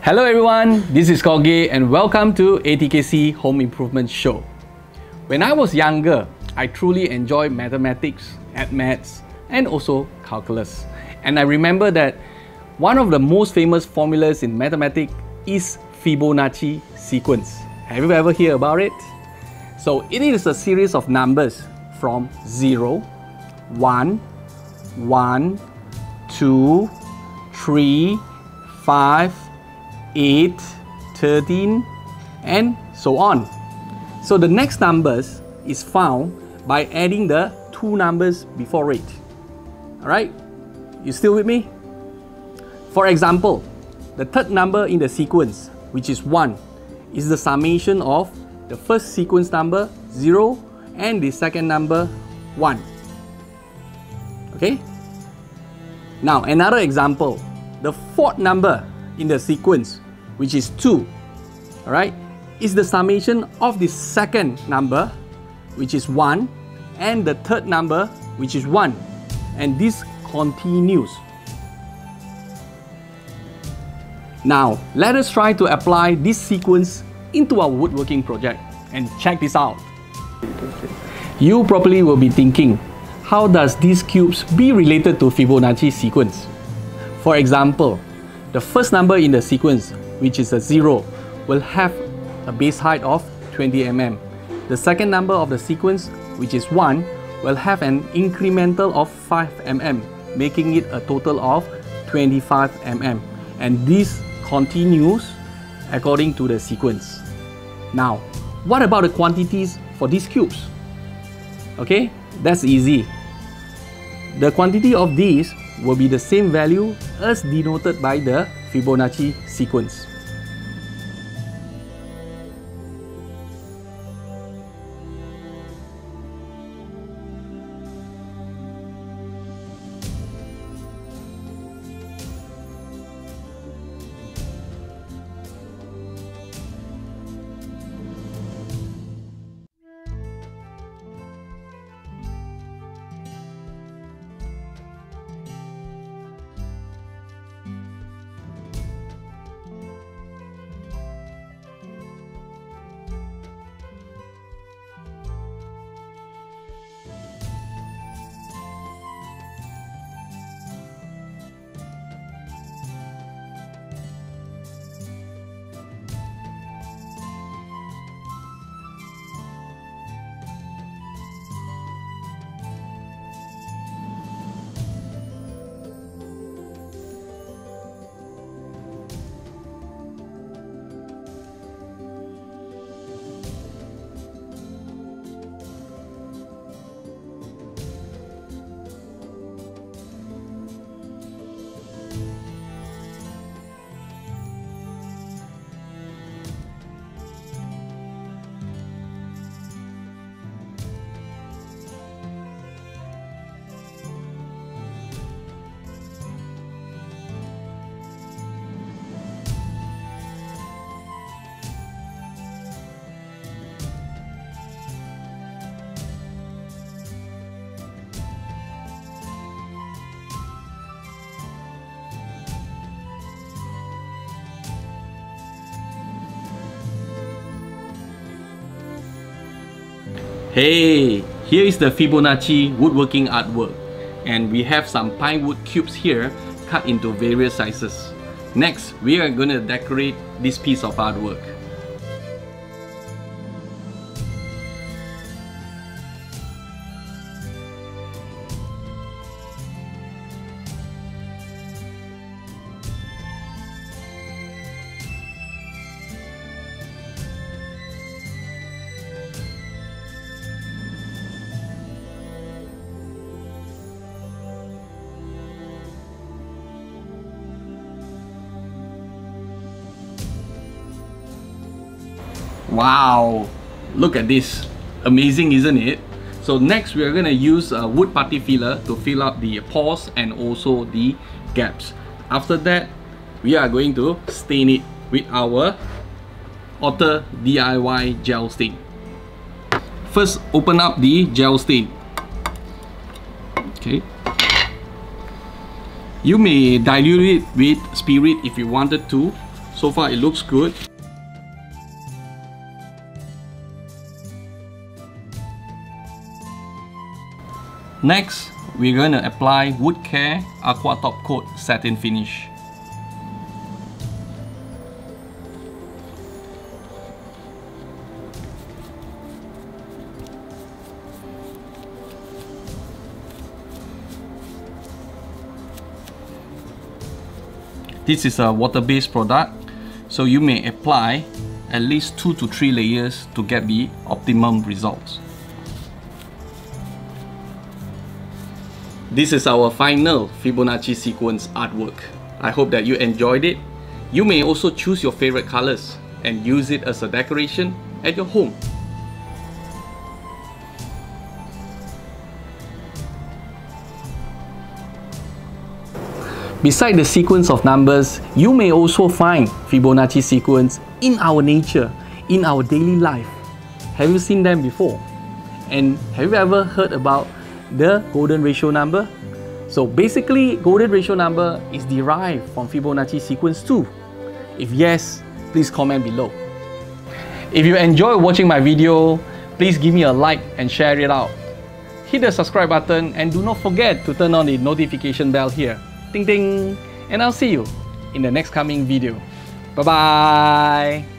Hello everyone, this is Koge and welcome to ATKC Home Improvement Show. When I was younger, I truly enjoyed mathematics, add maths, and also calculus. And I remember that one of the most famous formulas in mathematics is Fibonacci sequence. Have you ever heard about it? So it is a series of numbers from 0, 1, 1, 2, 3, 5, 8, 13, and so on. So the next numbers is found by adding the two numbers before it. Alright? You still with me? For example, the third number in the sequence, which is 1, is the summation of the first sequence number 0 and the second number 1. Okay? Now, another example. The fourth number in the sequence, which is 2, alright, is the summation of the second number, which is 1, and the third number, which is 1. And this continues. Now, let us try to apply this sequence into our woodworking project. And check this out. You probably will be thinking, how does these cubes be related to Fibonacci sequence? For example, the first number in the sequence, which is a 0, will have a base height of 20 mm. The second number of the sequence, which is 1, will have an incremental of 5 mm, making it a total of 25 mm. And this continues according to the sequence. Now, what about the quantities for these cubes? Okay, that's easy. The quantity of these will be the same value as denoted by the Fibonacci sequence. Hey, here is the Fibonacci woodworking artwork and we have some pine wood cubes here cut into various sizes. Next, we are going to decorate this piece of artwork. Wow, look at this. Amazing, isn't it? So next we are going to use a wood putty filler to fill up the pores and also the gaps. After that, we are going to stain it with our Otter DIY gel stain. First, open up the gel stain. Okay. You may dilute it with spirit if you wanted to. So far it looks good. Next, we're going to apply Wood Care Aqua Top Coat Satin Finish. This is a water-based product, so you may apply at least 2 to 3 layers to get the optimum results. This is our final Fibonacci sequence artwork. I hope that you enjoyed it. You may also choose your favorite colors and use it as a decoration at your home. Beside the sequence of numbers, you may also find Fibonacci sequence in our nature, in our daily life. Have you seen them before? And have you ever heard about the golden ratio number? So basically, golden ratio number is derived from Fibonacci sequence 2. If yes, please comment below. If you enjoy watching my video, please give me a like and share it out. Hit the subscribe button and do not forget to turn on the notification bell here. Ding ding! And I'll see you in the next coming video. Bye bye!